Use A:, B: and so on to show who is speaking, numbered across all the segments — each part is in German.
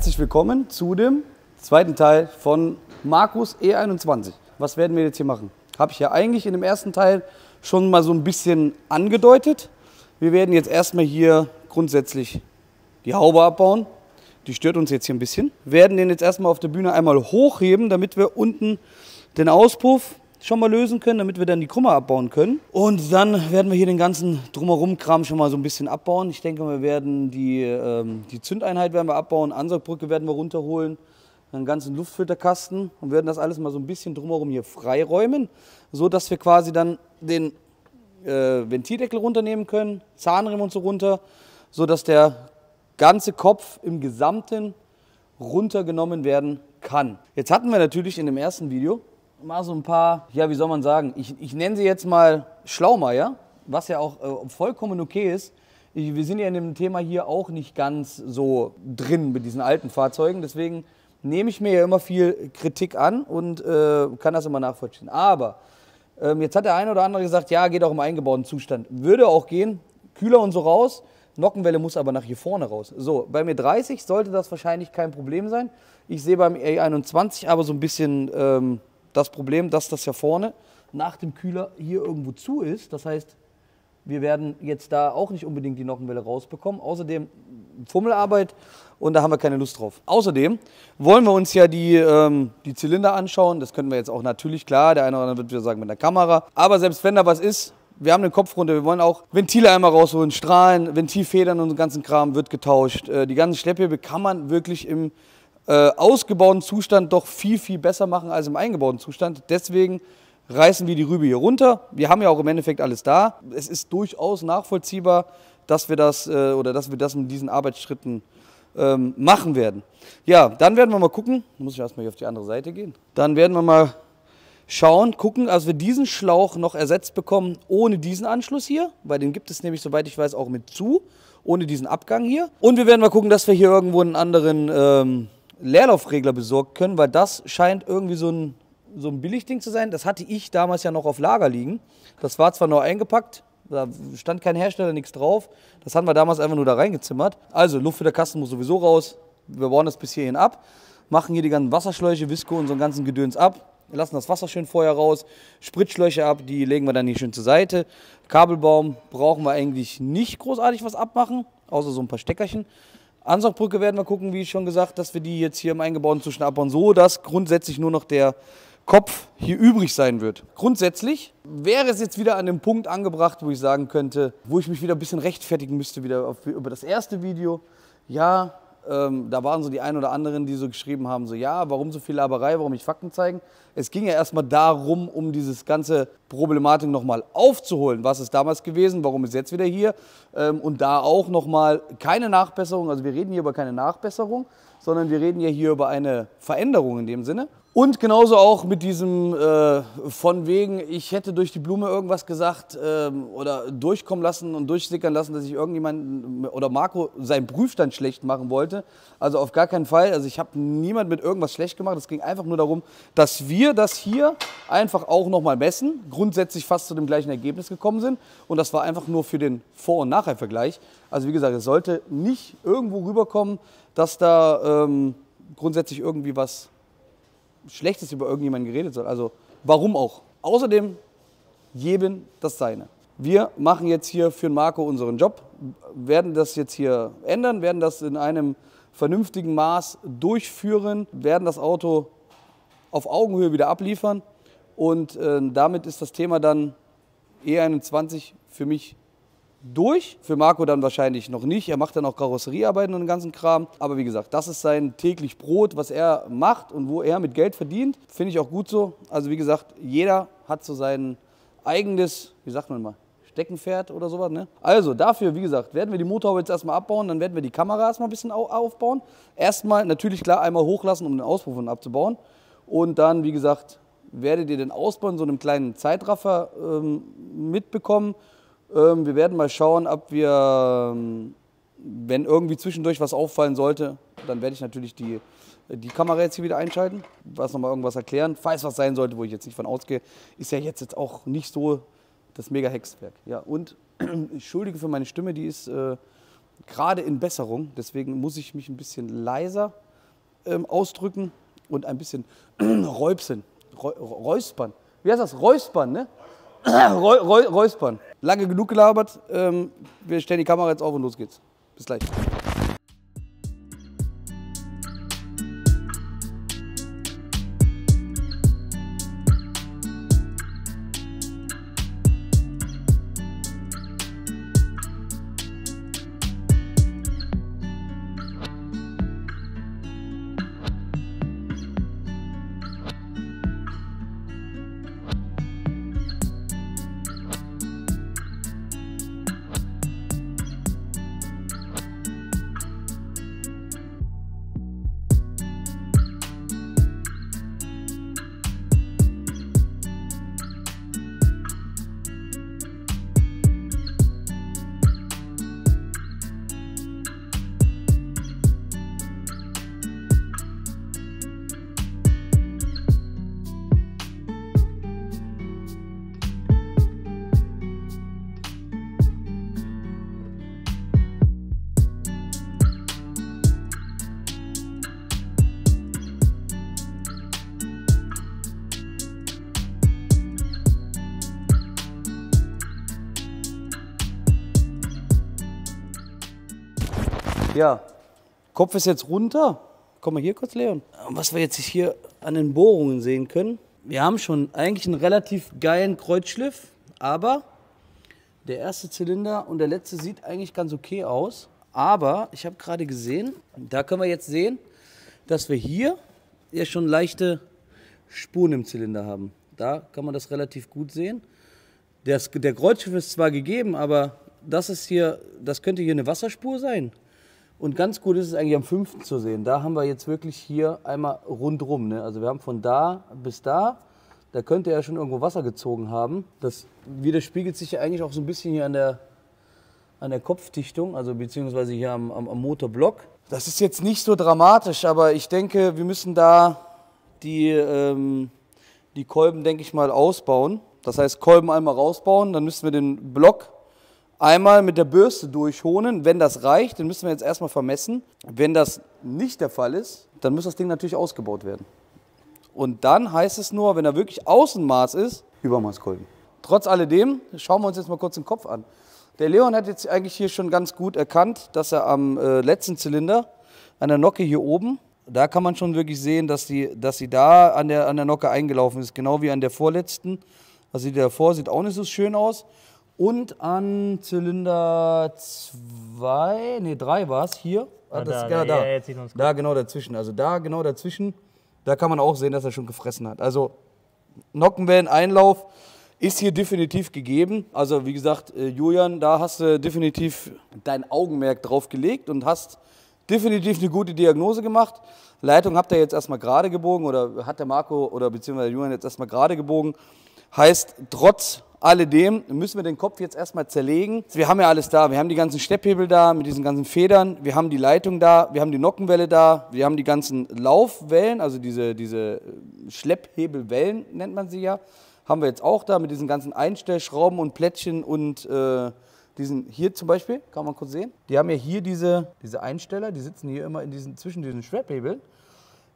A: Herzlich willkommen zu dem zweiten Teil von Markus E21. Was werden wir jetzt hier machen? Habe ich ja eigentlich in dem ersten Teil schon mal so ein bisschen angedeutet. Wir werden jetzt erstmal hier grundsätzlich die Haube abbauen. Die stört uns jetzt hier ein bisschen. Wir werden den jetzt erstmal auf der Bühne einmal hochheben, damit wir unten den Auspuff schon mal lösen können, damit wir dann die Krümmer abbauen können. Und dann werden wir hier den ganzen drumherum-Kram schon mal so ein bisschen abbauen. Ich denke, wir werden die, ähm, die Zündeinheit werden wir abbauen, Ansaugbrücke werden wir runterholen, einen ganzen Luftfilterkasten und werden das alles mal so ein bisschen drumherum hier freiräumen, so dass wir quasi dann den äh, Ventildeckel runternehmen können, Zahnriemen und so runter, so dass der ganze Kopf im Gesamten runtergenommen werden kann. Jetzt hatten wir natürlich in dem ersten Video mal so ein paar, ja, wie soll man sagen, ich, ich nenne sie jetzt mal Schlaumeier, was ja auch äh, vollkommen okay ist. Ich, wir sind ja in dem Thema hier auch nicht ganz so drin mit diesen alten Fahrzeugen, deswegen nehme ich mir ja immer viel Kritik an und äh, kann das immer nachvollziehen. Aber ähm, jetzt hat der eine oder andere gesagt, ja, geht auch im eingebauten Zustand. Würde auch gehen, Kühler und so raus. Nockenwelle muss aber nach hier vorne raus. So, bei mir 30 sollte das wahrscheinlich kein Problem sein. Ich sehe beim A21 aber so ein bisschen ähm, das Problem, dass das ja vorne nach dem Kühler hier irgendwo zu ist. Das heißt, wir werden jetzt da auch nicht unbedingt die Nockenwelle rausbekommen. Außerdem Fummelarbeit und da haben wir keine Lust drauf. Außerdem wollen wir uns ja die, ähm, die Zylinder anschauen. Das können wir jetzt auch natürlich, klar, der eine oder andere wird wieder sagen mit der Kamera. Aber selbst wenn da was ist, wir haben den Kopf runter, wir wollen auch Ventile einmal rausholen, Strahlen, Ventilfedern und den ganzen Kram wird getauscht. Äh, die ganzen Schlepphebel kann man wirklich im äh, ausgebauten Zustand doch viel, viel besser machen als im eingebauten Zustand. Deswegen reißen wir die Rübe hier runter. Wir haben ja auch im Endeffekt alles da. Es ist durchaus nachvollziehbar, dass wir das äh, oder dass wir das in diesen Arbeitsschritten ähm, machen werden. Ja, dann werden wir mal gucken. Muss ich erstmal hier auf die andere Seite gehen. Dann werden wir mal schauen, gucken, als wir diesen Schlauch noch ersetzt bekommen ohne diesen Anschluss hier, weil den gibt es nämlich, soweit ich weiß, auch mit zu, ohne diesen Abgang hier. Und wir werden mal gucken, dass wir hier irgendwo einen anderen ähm, Leerlaufregler besorgt können, weil das scheint irgendwie so ein, so ein Billigding zu sein. Das hatte ich damals ja noch auf Lager liegen. Das war zwar neu eingepackt, da stand kein Hersteller, nichts drauf. Das haben wir damals einfach nur da reingezimmert. Also Luft für der Kasten muss sowieso raus. Wir bauen das bis hierhin ab, machen hier die ganzen Wasserschläuche, Visco und so einen ganzen Gedöns ab. Wir lassen das Wasser schön vorher raus, Spritschläuche ab, die legen wir dann hier schön zur Seite. Kabelbaum brauchen wir eigentlich nicht großartig was abmachen, außer so ein paar Steckerchen. Ansaugbrücke werden wir gucken, wie schon gesagt, dass wir die jetzt hier im eingebauten Zustand abbauen, so dass grundsätzlich nur noch der Kopf hier übrig sein wird. Grundsätzlich wäre es jetzt wieder an dem Punkt angebracht, wo ich sagen könnte, wo ich mich wieder ein bisschen rechtfertigen müsste wieder auf, über das erste Video. Ja, ähm, da waren so die ein oder anderen, die so geschrieben haben, so ja, warum so viel Laberei, warum nicht Fakten zeigen. Es ging ja erstmal darum, um dieses ganze Problematik nochmal aufzuholen. Was ist damals gewesen, warum ist jetzt wieder hier? Ähm, und da auch nochmal keine Nachbesserung, also wir reden hier über keine Nachbesserung, sondern wir reden ja hier über eine Veränderung in dem Sinne. Und genauso auch mit diesem äh, von wegen, ich hätte durch die Blume irgendwas gesagt ähm, oder durchkommen lassen und durchsickern lassen, dass ich irgendjemanden oder Marco seinen Prüfstand schlecht machen wollte. Also auf gar keinen Fall. Also ich habe niemand mit irgendwas schlecht gemacht. Es ging einfach nur darum, dass wir das hier einfach auch nochmal messen, grundsätzlich fast zu dem gleichen Ergebnis gekommen sind. Und das war einfach nur für den Vor- und Nachher-Vergleich. Also wie gesagt, es sollte nicht irgendwo rüberkommen, dass da ähm, grundsätzlich irgendwie was Schlechtes über irgendjemanden geredet soll. Also warum auch? Außerdem jedem das Seine. Wir machen jetzt hier für Marco unseren Job, werden das jetzt hier ändern, werden das in einem vernünftigen Maß durchführen, werden das Auto auf Augenhöhe wieder abliefern und äh, damit ist das Thema dann E21 für mich durch. Für Marco dann wahrscheinlich noch nicht. Er macht dann auch Karosseriearbeiten und den ganzen Kram. Aber wie gesagt, das ist sein täglich Brot, was er macht und wo er mit Geld verdient. Finde ich auch gut so. Also wie gesagt, jeder hat so sein eigenes, wie sagt man mal, Steckenpferd oder sowas. Ne? Also dafür, wie gesagt, werden wir die Motorhaube jetzt erstmal abbauen, dann werden wir die Kamera erstmal ein bisschen aufbauen. Erstmal natürlich klar einmal hochlassen, um den Auspuff abzubauen. Und dann, wie gesagt, werdet ihr den Ausbau in so einem kleinen Zeitraffer ähm, mitbekommen. Ähm, wir werden mal schauen, ob wir, ähm, wenn irgendwie zwischendurch was auffallen sollte, dann werde ich natürlich die, die Kamera jetzt hier wieder einschalten, was nochmal irgendwas erklären. Falls was sein sollte, wo ich jetzt nicht von ausgehe, ist ja jetzt, jetzt auch nicht so das mega Hexwerk. Ja, und entschuldige für meine Stimme, die ist äh, gerade in Besserung, deswegen muss ich mich ein bisschen leiser ähm, ausdrücken und ein bisschen räupsen, räuspern. Wie heißt das? Räuspern, ne? Räuspern. Lange genug gelabert. Ähm, wir stellen die Kamera jetzt auf und los geht's. Bis gleich. Ja, Kopf ist jetzt runter. Komm mal hier kurz, Leon. Was wir jetzt hier an den Bohrungen sehen können, wir haben schon eigentlich einen relativ geilen Kreuzschliff, aber der erste Zylinder und der letzte sieht eigentlich ganz okay aus. Aber ich habe gerade gesehen, da können wir jetzt sehen, dass wir hier ja schon leichte Spuren im Zylinder haben. Da kann man das relativ gut sehen. Das, der Kreuzschiff ist zwar gegeben, aber das ist hier, das könnte hier eine Wasserspur sein. Und ganz gut ist es eigentlich am 5. zu sehen. Da haben wir jetzt wirklich hier einmal rundrum. Ne? Also wir haben von da bis da, da könnte er schon irgendwo Wasser gezogen haben. Das widerspiegelt sich ja eigentlich auch so ein bisschen hier an der, an der Kopfdichtung, also beziehungsweise hier am, am, am Motorblock. Das ist jetzt nicht so dramatisch, aber ich denke, wir müssen da die, ähm, die Kolben, denke ich mal, ausbauen. Das heißt, Kolben einmal rausbauen, dann müssen wir den Block einmal mit der Bürste durchhonen. Wenn das reicht, dann müssen wir jetzt erstmal vermessen. Wenn das nicht der Fall ist, dann muss das Ding natürlich ausgebaut werden. Und dann heißt es nur, wenn er wirklich Außenmaß ist, Übermaßkolben. Trotz alledem, schauen wir uns jetzt mal kurz den Kopf an. Der Leon hat jetzt eigentlich hier schon ganz gut erkannt, dass er am äh, letzten Zylinder, an der Nocke hier oben, da kann man schon wirklich sehen, dass, die, dass sie da an der, an der Nocke eingelaufen ist, genau wie an der vorletzten. Also die davor sieht auch nicht so schön aus. Und an Zylinder 2, nee 3 war es hier. Ah, das, da, ja, da, ja, da genau dazwischen. Also da genau dazwischen, da kann man auch sehen, dass er schon gefressen hat. Also Nockenwelleneinlauf ist hier definitiv gegeben. Also wie gesagt, äh, Julian, da hast du definitiv dein Augenmerk drauf gelegt und hast definitiv eine gute Diagnose gemacht. Leitung habt ihr jetzt erstmal gerade gebogen oder hat der Marco oder beziehungsweise Julian jetzt erstmal gerade gebogen. Heißt, trotz alledem müssen wir den Kopf jetzt erstmal zerlegen. Wir haben ja alles da. Wir haben die ganzen Stepphebel da mit diesen ganzen Federn. Wir haben die Leitung da. Wir haben die Nockenwelle da. Wir haben die ganzen Laufwellen, also diese, diese Schlepphebelwellen nennt man sie ja. Haben wir jetzt auch da mit diesen ganzen Einstellschrauben und Plättchen und äh, diesen hier zum Beispiel, kann man kurz sehen. Die haben ja hier diese, diese Einsteller, die sitzen hier immer in diesen, zwischen diesen Schlepphebeln.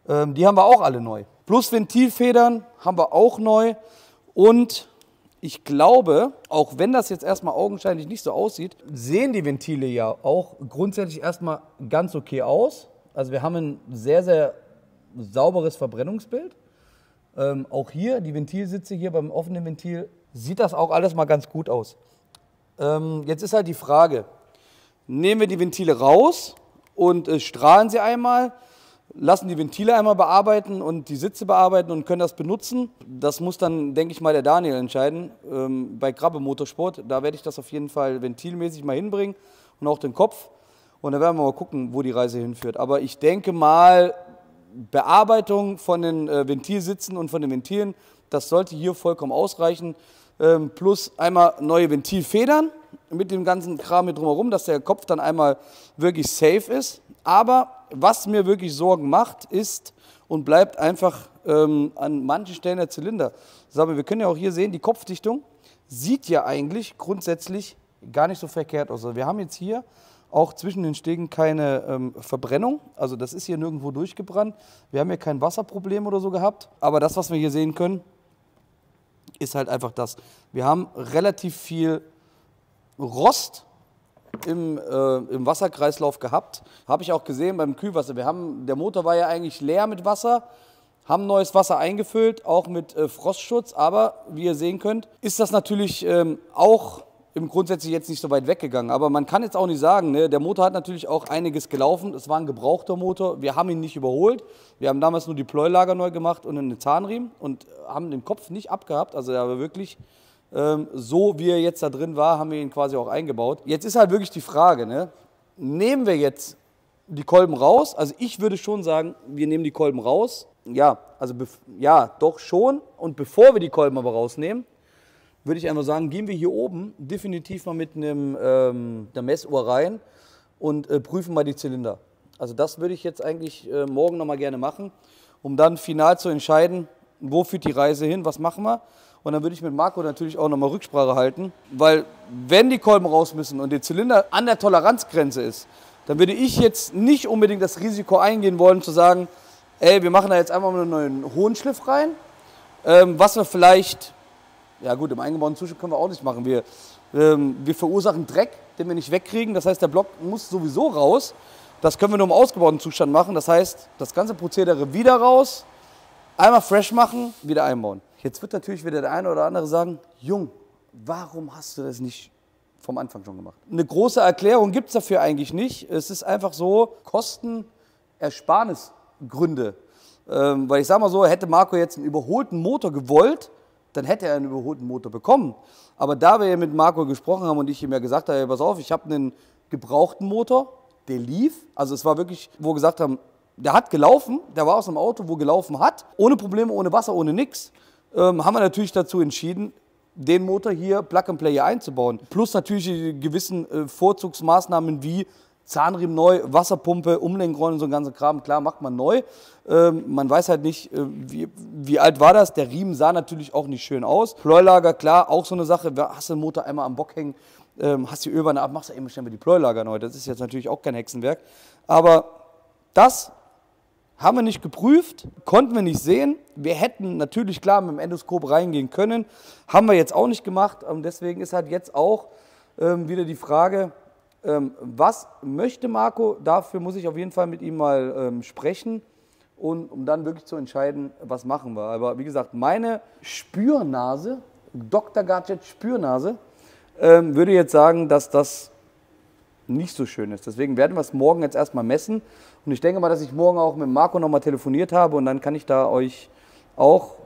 A: Ähm, die haben wir auch alle neu. Plus Ventilfedern haben wir auch neu. Und ich glaube, auch wenn das jetzt erstmal augenscheinlich nicht so aussieht, sehen die Ventile ja auch grundsätzlich erstmal ganz okay aus. Also wir haben ein sehr, sehr sauberes Verbrennungsbild. Ähm, auch hier, die Ventilsitze hier beim offenen Ventil, sieht das auch alles mal ganz gut aus. Ähm, jetzt ist halt die Frage, nehmen wir die Ventile raus und äh, strahlen sie einmal lassen die Ventile einmal bearbeiten und die Sitze bearbeiten und können das benutzen. Das muss dann, denke ich mal, der Daniel entscheiden. Ähm, bei Krabbe Motorsport, da werde ich das auf jeden Fall ventilmäßig mal hinbringen und auch den Kopf. Und dann werden wir mal gucken, wo die Reise hinführt. Aber ich denke mal, Bearbeitung von den äh, Ventilsitzen und von den Ventilen, das sollte hier vollkommen ausreichen. Ähm, plus einmal neue Ventilfedern mit dem ganzen Kram hier drumherum, dass der Kopf dann einmal wirklich safe ist. Aber was mir wirklich Sorgen macht, ist und bleibt einfach ähm, an manchen Stellen der Zylinder. Sag wir können ja auch hier sehen, die Kopfdichtung sieht ja eigentlich grundsätzlich gar nicht so verkehrt aus. Also wir haben jetzt hier auch zwischen den Stegen keine ähm, Verbrennung. Also das ist hier nirgendwo durchgebrannt. Wir haben hier kein Wasserproblem oder so gehabt. Aber das, was wir hier sehen können, ist halt einfach das. Wir haben relativ viel Rost im, äh, im Wasserkreislauf gehabt. Habe ich auch gesehen beim Kühlwasser. Wir haben, der Motor war ja eigentlich leer mit Wasser, haben neues Wasser eingefüllt, auch mit äh, Frostschutz. Aber wie ihr sehen könnt, ist das natürlich ähm, auch im grundsätzlich jetzt nicht so weit weggegangen. Aber man kann jetzt auch nicht sagen, ne? der Motor hat natürlich auch einiges gelaufen. Es war ein gebrauchter Motor. Wir haben ihn nicht überholt. Wir haben damals nur die Pleulager neu gemacht und einen Zahnriemen und haben den Kopf nicht abgehabt. Also er war wirklich ähm, so, wie er jetzt da drin war, haben wir ihn quasi auch eingebaut. Jetzt ist halt wirklich die Frage, ne? nehmen wir jetzt die Kolben raus? Also ich würde schon sagen, wir nehmen die Kolben raus. Ja, also ja, doch schon. Und bevor wir die Kolben aber rausnehmen, würde ich einfach sagen, gehen wir hier oben definitiv mal mit einem, ähm, einer Messuhr rein und äh, prüfen mal die Zylinder. Also das würde ich jetzt eigentlich äh, morgen nochmal gerne machen, um dann final zu entscheiden, wo führt die Reise hin, was machen wir. Und dann würde ich mit Marco natürlich auch nochmal Rücksprache halten, weil wenn die Kolben raus müssen und der Zylinder an der Toleranzgrenze ist, dann würde ich jetzt nicht unbedingt das Risiko eingehen wollen zu sagen, ey, wir machen da jetzt einfach mal einen neuen hohen Schliff rein, ähm, was wir vielleicht ja gut, im eingebauten Zustand können wir auch nicht machen. Wir, ähm, wir verursachen Dreck, den wir nicht wegkriegen. Das heißt, der Block muss sowieso raus. Das können wir nur im ausgebauten Zustand machen. Das heißt, das ganze Prozedere wieder raus, einmal fresh machen, wieder einbauen. Jetzt wird natürlich wieder der eine oder andere sagen, Jung, warum hast du das nicht vom Anfang schon gemacht? Eine große Erklärung gibt es dafür eigentlich nicht. Es ist einfach so, Kostenersparnisgründe. Ähm, weil ich sage mal so, hätte Marco jetzt einen überholten Motor gewollt, dann hätte er einen überholten Motor bekommen. Aber da wir mit Marco gesprochen haben und ich ihm ja gesagt habe, pass auf, ich habe einen gebrauchten Motor, der lief. Also es war wirklich, wo wir gesagt haben, der hat gelaufen, der war aus einem Auto, wo gelaufen hat, ohne Probleme, ohne Wasser, ohne nichts. Ähm, haben wir natürlich dazu entschieden, den Motor hier Plug and Play einzubauen. Plus natürlich gewissen äh, Vorzugsmaßnahmen wie Zahnriemen neu, Wasserpumpe, Umlenkrollen so ein ganzer Kram. Klar, macht man neu. Ähm, man weiß halt nicht, äh, wie, wie, alt war das. Der Riemen sah natürlich auch nicht schön aus. Pleulager, klar, auch so eine Sache. Hast du den Motor einmal am Bock hängen, ähm, hast die Ölwanne ab, machst du eben schnell mal die Pleulager neu. Das ist jetzt natürlich auch kein Hexenwerk. Aber das haben wir nicht geprüft, konnten wir nicht sehen. Wir hätten natürlich klar mit dem Endoskop reingehen können. Haben wir jetzt auch nicht gemacht. Und deswegen ist halt jetzt auch ähm, wieder die Frage, ähm, was möchte Marco? Dafür muss ich auf jeden Fall mit ihm mal ähm, sprechen und um dann wirklich zu entscheiden, was machen wir. Aber wie gesagt, meine Spürnase, Dr. Gadget Spürnase, ähm, würde jetzt sagen, dass das nicht so schön ist. Deswegen werden wir es morgen jetzt erstmal messen. Und ich denke mal, dass ich morgen auch mit Marco nochmal telefoniert habe und dann kann ich da euch auch,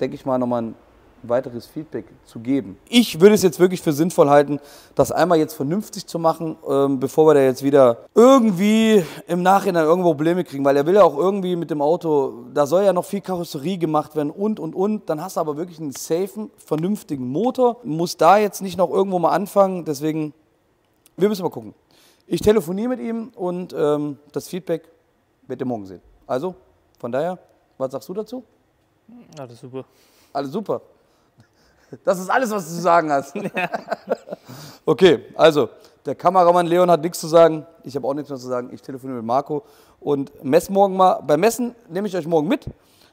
A: denke ich mal, nochmal ein weiteres Feedback zu geben. Ich würde es jetzt wirklich für sinnvoll halten, das einmal jetzt vernünftig zu machen, ähm, bevor wir da jetzt wieder irgendwie im Nachhinein irgendwo Probleme kriegen, weil er will ja auch irgendwie mit dem Auto, da soll ja noch viel Karosserie gemacht werden und und und. Dann hast du aber wirklich einen safen, vernünftigen Motor, muss da jetzt nicht noch irgendwo mal anfangen. Deswegen, wir müssen mal gucken. Ich telefoniere mit ihm und ähm, das Feedback werdet ihr morgen sehen. Also, von daher, was sagst du dazu?
B: Alles super.
A: Alles super. Das ist alles, was du zu sagen hast. okay, also der Kameramann Leon hat nichts zu sagen. Ich habe auch nichts mehr zu sagen. Ich telefoniere mit Marco und messe morgen mal. Beim Messen nehme ich euch morgen mit.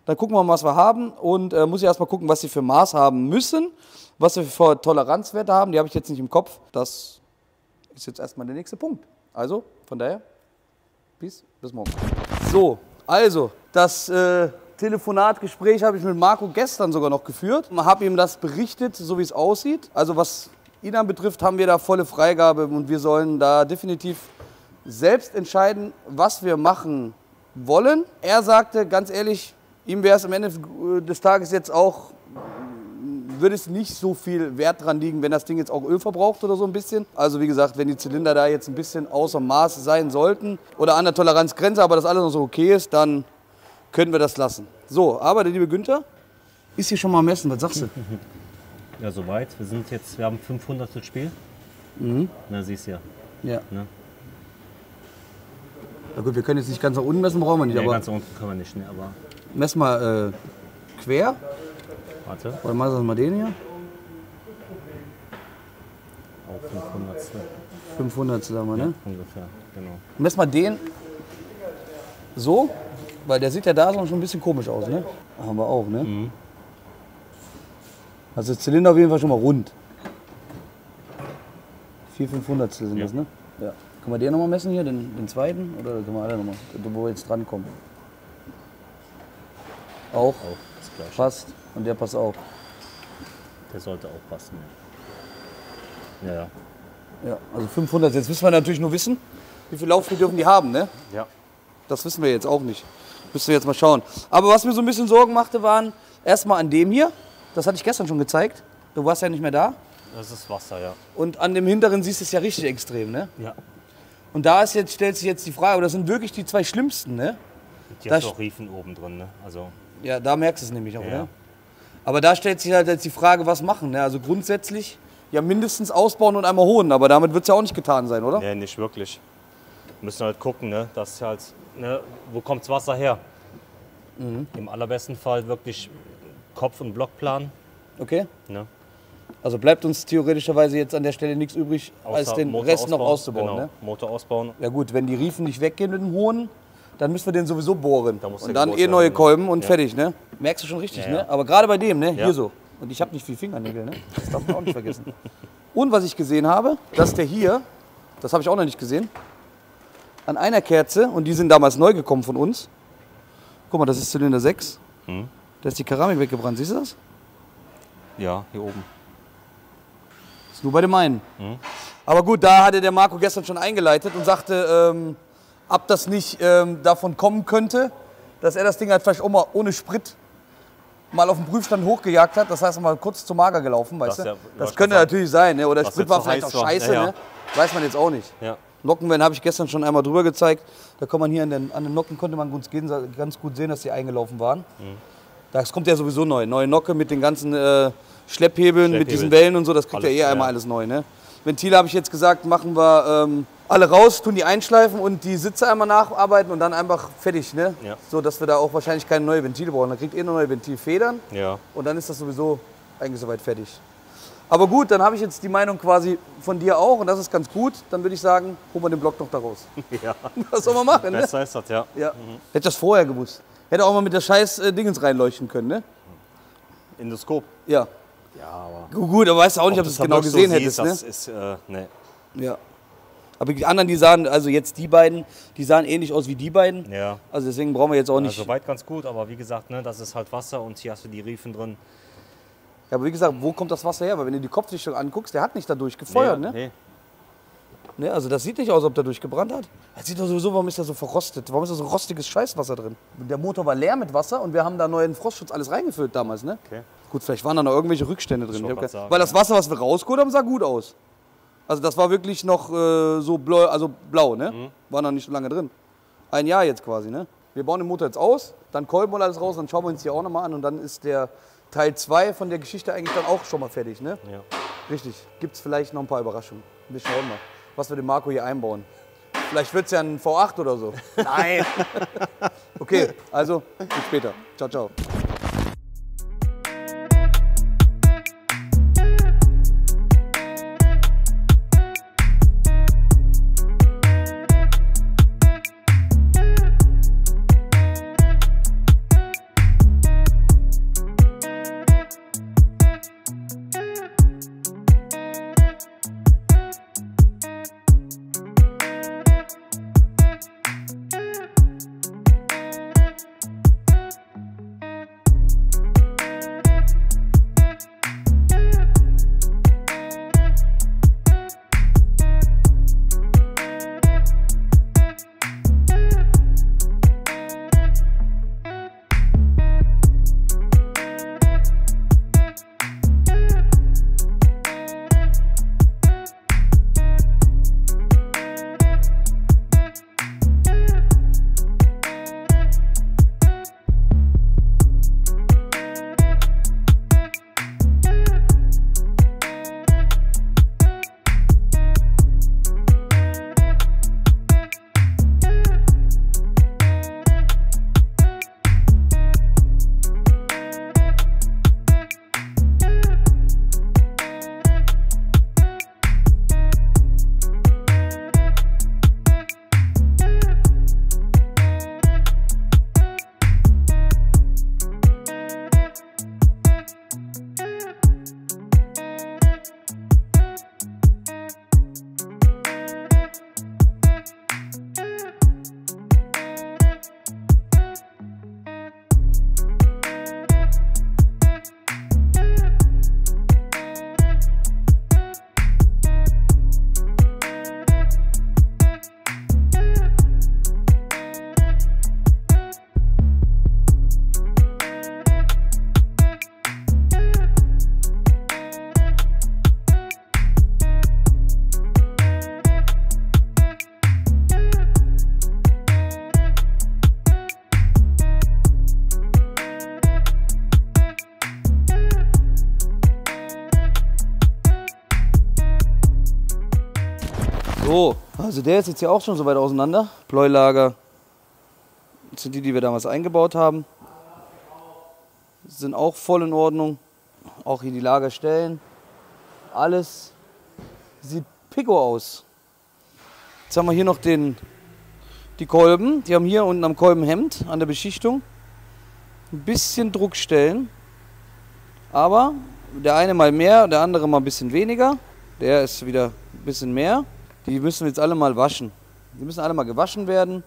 A: Dann gucken wir mal, was wir haben. Und äh, muss ich erstmal gucken, was sie für Maß haben müssen, was sie für Toleranzwerte haben. Die habe ich jetzt nicht im Kopf. Das ist jetzt erstmal der nächste Punkt. Also, von daher, peace, bis morgen. So, also, das. Äh, Telefonatgespräch habe ich mit Marco gestern sogar noch geführt. Ich habe ihm das berichtet, so wie es aussieht. Also was ihn anbetrifft, haben wir da volle Freigabe und wir sollen da definitiv selbst entscheiden, was wir machen wollen. Er sagte ganz ehrlich, ihm wäre es am Ende des Tages jetzt auch, würde es nicht so viel Wert dran liegen, wenn das Ding jetzt auch Öl verbraucht oder so ein bisschen. Also wie gesagt, wenn die Zylinder da jetzt ein bisschen außer Maß sein sollten oder an der Toleranzgrenze, aber das alles noch so okay ist, dann können wir das lassen. So, aber der liebe Günther ist hier schon mal Messen. Was sagst du?
B: Ja, soweit. Wir sind jetzt, wir haben 500 zu Spiel. Mhm. Na, siehst du ja.
A: Ja. Ne? Na gut, wir können jetzt nicht ganz nach unten messen, brauchen wir nicht.
B: Nee,
A: aber
B: ganz nach unten können wir nicht, ne, aber.
A: Mess mal äh, quer.
B: Warte.
A: Oder mal, mal den hier.
B: Auf 500.
A: 500 sagen wir, ne?
B: Ungefähr, genau.
A: Mess mal den so, weil der sieht ja da schon ein bisschen komisch aus, ne? Haben wir auch, ne? Also der Zylinder auf jeden Fall schon mal rund. 4 500 sind
B: Ja.
A: das, ne? Ja. Können wir den nochmal messen hier, den, den zweiten? Oder können wir alle nochmal, wo wir jetzt drankommen? Auch,
B: Auch das gleiche.
A: passt. Und der passt auch.
B: Der sollte auch passen. Ja, ja.
A: Ja, also 500. Jetzt müssen wir natürlich nur wissen, wie viel Laufspiel dürfen die haben, ne?
B: Ja.
A: Das wissen wir jetzt auch nicht. Müssen wir jetzt mal schauen. Aber was mir so ein bisschen Sorgen machte, waren erstmal an dem hier. Das hatte ich gestern schon gezeigt. Du warst ja nicht mehr da.
B: Das ist Wasser, ja.
A: Und an dem hinteren siehst du es ja richtig extrem, ne?
B: Ja.
A: Und da ist jetzt, stellt sich jetzt die Frage, oder das sind wirklich die zwei schlimmsten, ne?
B: Die
A: Da
B: hat
A: st-
B: auch Riefen oben drin, ne? Also,
A: Ja, da merkst du es nämlich auch,
B: Ja.
A: ne? Aber da stellt sich halt jetzt die Frage, was machen, ne? Also grundsätzlich ja mindestens ausbauen und einmal holen, aber damit wird es ja auch nicht getan sein, oder?
B: nee, nicht wirklich. Müssen halt gucken, ne? Dass halt, ne? Wo kommt's Wasser her?
A: Mhm.
B: Im allerbesten Fall wirklich Kopf- und Blockplan.
A: Okay?
B: Ne?
A: Also bleibt uns theoretischerweise jetzt an der Stelle nichts übrig, als
B: Außer
A: den
B: Motor
A: Rest noch
B: ausbauen.
A: auszubauen,
B: Genau,
A: ne?
B: Motor ausbauen.
A: Ja gut, wenn die Riefen nicht weggehen mit dem Hohen, dann müssen wir den sowieso bohren.
B: Da muss
A: und dann eh neue
B: ne?
A: Kolben und
B: Ja.
A: fertig, ne? Merkst du schon richtig,
B: Ja,
A: ne?
B: ja.
A: Aber gerade bei dem, ne?
B: Ja.
A: Hier so. Und ich habe nicht viel Fingernägel, ne? Das darf man auch nicht vergessen. Und was ich gesehen habe, dass der hier, das habe ich auch noch nicht gesehen, an einer Kerze, und die sind damals neu gekommen von uns. Guck mal, das ist Zylinder 6.
B: Hm.
A: Da ist die Keramik weggebrannt, siehst du das?
B: Ja, hier oben.
A: Das ist nur bei dem einen.
B: Mhm.
A: Aber gut, da hatte der Marco gestern schon eingeleitet und sagte, ähm, ob das nicht ähm, davon kommen könnte, dass er das Ding halt vielleicht auch mal ohne Sprit mal auf den Prüfstand hochgejagt hat. Das heißt, mal kurz zu mager gelaufen, weißt
B: Das
A: du?
B: ja-
A: das könnte natürlich sein, ne? oder Sprit war vielleicht auch scheiße,
B: Ja, ja.
A: ne? weiß man jetzt auch nicht.
B: Ja.
A: Nockenwellen habe ich gestern schon einmal drüber gezeigt. Da kann man hier an den, an den Nocken konnte man ganz, gehen- ganz gut sehen, dass die eingelaufen waren.
B: Mhm.
A: Das kommt ja sowieso neu. Neue Nocke mit den ganzen äh, Schlepphebeln, mit
B: Schlepphebel.
A: diesen Wellen und so, das kriegt ja
B: Alles,
A: eh
B: ja.
A: einmal alles neu. Ne? Ventile habe ich jetzt gesagt, machen wir ähm, alle raus, tun die einschleifen und die Sitze einmal nacharbeiten und dann einfach fertig. Ne?
B: Ja.
A: So, dass wir da auch wahrscheinlich keine neue Ventile brauchen. Dann kriegt ihr neue Ventilfedern
B: Ja.
A: und dann ist das sowieso eigentlich soweit fertig. Aber gut, dann habe ich jetzt die Meinung quasi von dir auch und das ist ganz gut. Dann würde ich sagen, holen wir den Block noch da raus.
B: ja.
A: Was soll man machen? Ne?
B: Besser ist das, ja.
A: Ja. Hätte ich das vorher gewusst. Hätte auch mal mit der scheiß äh, Dingens reinleuchten können, ne?
B: Endoskop.
A: Ja.
B: Ja, aber.
A: Gu- Gut, aber weißt du auch nicht, ob du es genau gesehen
B: so
A: hättest,
B: siehst,
A: ne?
B: Das ist, äh, ne.
A: Ja. Aber die anderen, die sahen, also jetzt die beiden, die sahen ähnlich aus wie die beiden.
B: Ja.
A: Also deswegen brauchen wir jetzt auch nicht.
B: Also weit ganz gut, aber wie gesagt, ne, das ist halt Wasser und hier hast du die Riefen drin.
A: ja, aber wie gesagt, wo kommt das Wasser her? Weil wenn du die Kopfdichtung anguckst, der hat nicht dadurch gefeuert,
B: nee,
A: ne?
B: Nee.
A: ne? Also das sieht nicht aus, ob der durchgebrannt hat. Das sieht doch sowieso, warum ist der so verrostet? Warum ist da so rostiges Scheißwasser drin? Der Motor war leer mit Wasser und wir haben da neuen Frostschutz alles reingefüllt damals, ne?
B: Okay.
A: Gut, vielleicht waren da noch irgendwelche Rückstände drin. hab Weil das Wasser, was wir rausgeholt haben, sah gut aus. Also das war wirklich noch äh, so blau, also blau, ne?
B: Mhm.
A: War noch nicht so lange drin. Ein Jahr jetzt quasi, ne? Wir bauen den Motor jetzt aus, dann Kolben und alles raus, dann schauen wir uns hier auch nochmal an und dann ist der Teil 2 von der Geschichte eigentlich dann auch schon mal fertig, ne?
B: Ja.
A: Richtig. Gibt es vielleicht noch ein paar Überraschungen. Wir schauen mal, was wir dem Marco hier einbauen. Vielleicht wird es ja ein V8 oder so. Nein. okay, also bis später. Ciao, ciao. So, also der ist jetzt hier auch schon so weit auseinander. Bläulager sind die, die wir damals eingebaut haben. Sind auch voll in Ordnung. Auch hier die Lagerstellen. Alles sieht pico aus. Jetzt haben wir hier noch den, die Kolben. Die haben hier unten am Kolbenhemd an der Beschichtung ein bisschen Druckstellen. Aber der eine mal mehr, der andere mal ein bisschen weniger. Der ist wieder ein bisschen mehr. Die müssen jetzt alle mal waschen. Die müssen alle mal gewaschen werden.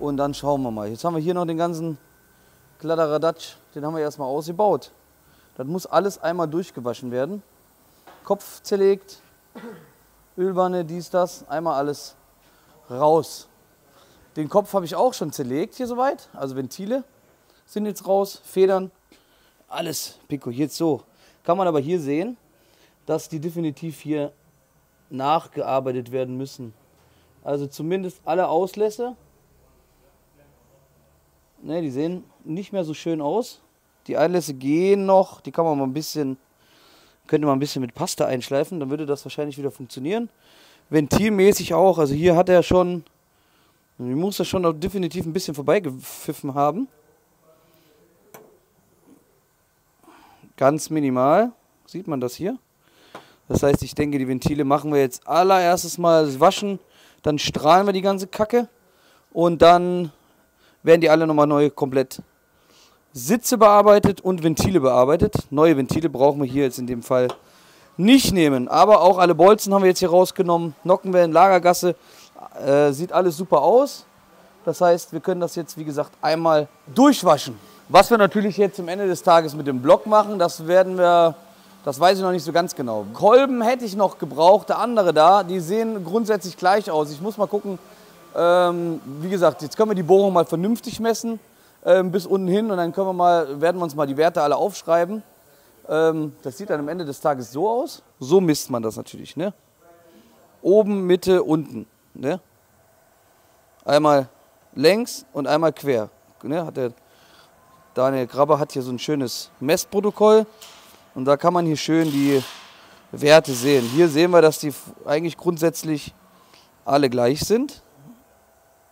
A: Und dann schauen wir mal. Jetzt haben wir hier noch den ganzen Kladderadatsch, den haben wir erstmal ausgebaut. Das muss alles einmal durchgewaschen werden. Kopf zerlegt, Ölwanne, dies, das, einmal alles raus. Den Kopf habe ich auch schon zerlegt hier soweit. Also Ventile sind jetzt raus, Federn, alles Pico. Jetzt so. Kann man aber hier sehen, dass die definitiv hier nachgearbeitet werden müssen. Also zumindest alle Auslässe Ne, die sehen nicht mehr so schön aus. Die Einlässe gehen noch, die kann man mal ein bisschen, könnte man ein bisschen mit Pasta einschleifen, dann würde das wahrscheinlich wieder funktionieren. Ventilmäßig auch, also hier hat er schon, die muss er schon definitiv ein bisschen vorbeigepfiffen haben. Ganz minimal, sieht man das hier. Das heißt, ich denke, die Ventile machen wir jetzt allererstes mal waschen, dann strahlen wir die ganze Kacke und dann werden die alle nochmal neu komplett Sitze bearbeitet und Ventile bearbeitet. Neue Ventile brauchen wir hier jetzt in dem Fall nicht nehmen. Aber auch alle Bolzen haben wir jetzt hier rausgenommen. Nockenwellen, Lagergasse, äh, sieht alles super aus. Das heißt, wir können das jetzt, wie gesagt, einmal durchwaschen. Was wir natürlich jetzt am Ende des Tages mit dem Block machen, das werden wir, das weiß ich noch nicht so ganz genau. Kolben hätte ich noch gebraucht, der andere da, die sehen grundsätzlich gleich aus. Ich muss mal gucken, ähm, wie gesagt, jetzt können wir die Bohrung mal vernünftig messen ähm, bis unten hin und dann können wir mal, werden wir uns mal die Werte alle aufschreiben. Ähm, das sieht dann am Ende des Tages so aus. So misst man das natürlich. Ne? Oben, Mitte, unten. Ne? Einmal längs und einmal quer. Ne? Hat der Daniel Grabber hat hier so ein schönes Messprotokoll und da kann man hier schön die Werte sehen. Hier sehen wir, dass die eigentlich grundsätzlich alle gleich sind.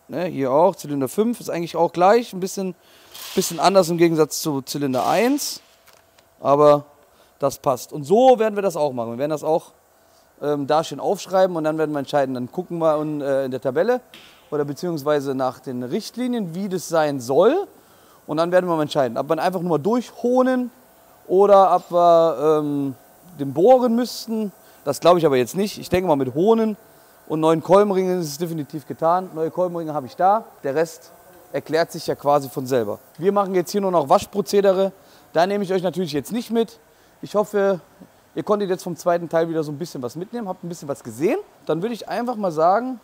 A: Ne, hier auch, Zylinder 5 ist eigentlich auch gleich, ein bisschen, bisschen anders im Gegensatz zu Zylinder 1, aber das passt. Und so werden wir das auch machen. Wir werden das auch ähm, da schön aufschreiben und dann werden wir entscheiden. Dann gucken wir in, äh, in der Tabelle oder beziehungsweise nach den Richtlinien, wie das sein soll. Und dann werden wir mal entscheiden, ob wir einfach nur mal durchhonen oder ob wir ähm, den bohren müssten. Das glaube ich aber jetzt nicht. Ich denke mal mit Hohnen und neuen Kolbenringen ist es definitiv getan. Neue Kolbenringe habe ich da. Der Rest erklärt sich ja quasi von selber. Wir machen jetzt hier nur noch Waschprozedere. Da nehme ich euch natürlich jetzt nicht mit. Ich hoffe, ihr konntet jetzt vom zweiten Teil wieder so ein bisschen was mitnehmen, habt ein bisschen was gesehen. Dann würde ich einfach mal sagen,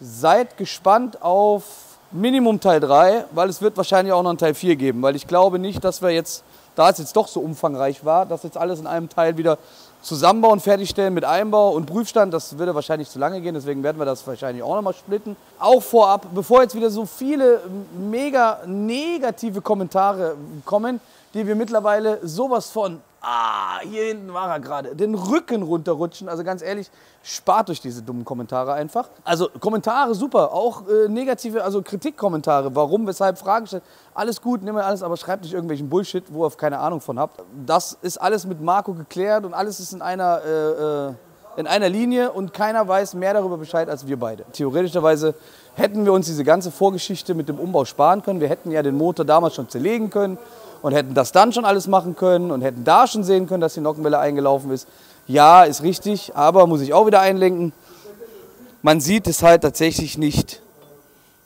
A: seid gespannt auf Minimum Teil 3, weil es wird wahrscheinlich auch noch einen Teil 4 geben, weil ich glaube nicht, dass wir jetzt, da es jetzt doch so umfangreich war, dass jetzt alles in einem Teil wieder zusammenbauen, fertigstellen mit Einbau und Prüfstand. Das würde wahrscheinlich zu lange gehen, deswegen werden wir das wahrscheinlich auch nochmal splitten. Auch vorab, bevor jetzt wieder so viele mega negative Kommentare kommen, die wir mittlerweile sowas von ah, hier hinten war er gerade, den Rücken runterrutschen. Also ganz ehrlich, spart euch diese dummen Kommentare einfach. Also Kommentare super, auch äh, negative, also Kritikkommentare, warum, weshalb, Fragen stellen. Alles gut, nehmt alles, aber schreibt nicht irgendwelchen Bullshit, wo ihr keine Ahnung von habt. Das ist alles mit Marco geklärt und alles ist in einer, äh, äh, in einer Linie und keiner weiß mehr darüber Bescheid als wir beide. Theoretischerweise hätten wir uns diese ganze Vorgeschichte mit dem Umbau sparen können. Wir hätten ja den Motor damals schon zerlegen können und hätten das dann schon alles machen können und hätten da schon sehen können, dass die Nockenwelle eingelaufen ist. Ja, ist richtig, aber muss ich auch wieder einlenken. Man sieht es halt tatsächlich nicht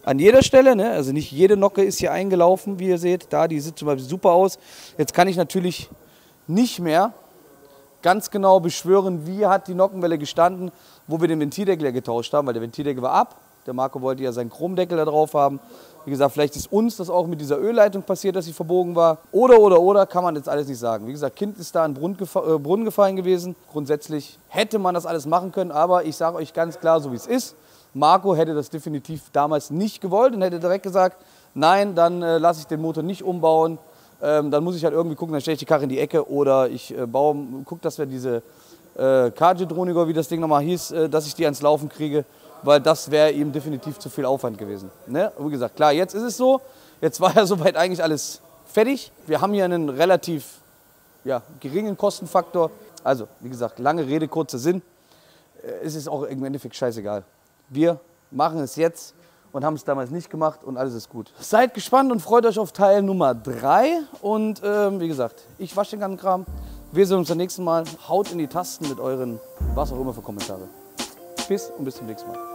A: an jeder Stelle. Ne? Also nicht jede Nocke ist hier eingelaufen, wie ihr seht. Da, die sieht zum Beispiel super aus. Jetzt kann ich natürlich nicht mehr ganz genau beschwören, wie hat die Nockenwelle gestanden, wo wir den Ventildeckel getauscht haben, weil der Ventildeckel war ab. Der Marco wollte ja seinen Chromdeckel da drauf haben. Wie gesagt, vielleicht ist uns das auch mit dieser Ölleitung passiert, dass sie verbogen war. Oder, oder, oder, kann man jetzt alles nicht sagen. Wie gesagt, Kind ist da in Brunnen, äh, Brunnen gefallen gewesen. Grundsätzlich hätte man das alles machen können, aber ich sage euch ganz klar, so wie es ist. Marco hätte das definitiv damals nicht gewollt und hätte direkt gesagt, nein, dann äh, lasse ich den Motor nicht umbauen. Ähm, dann muss ich halt irgendwie gucken, dann stelle ich die Karre in die Ecke oder ich äh, baue, gucke, dass wir diese äh, Kajedroniger, wie das Ding nochmal hieß, äh, dass ich die ans Laufen kriege, weil das wäre ihm definitiv zu viel Aufwand gewesen. Ne? Wie gesagt, klar, jetzt ist es so, jetzt war ja soweit eigentlich alles fertig. Wir haben hier einen relativ ja, geringen Kostenfaktor. Also, wie gesagt, lange Rede, kurzer Sinn. Äh, Es ist auch im Endeffekt scheißegal. Wir machen es jetzt und haben es damals nicht gemacht und alles ist gut. Seid gespannt und freut euch auf Teil Nummer 3. Und ähm, wie gesagt, ich wasche den ganzen Kram. Wir sehen uns beim nächsten Mal. Haut in die Tasten mit euren, was auch immer für Kommentare. Bis und bis zum nächsten Mal.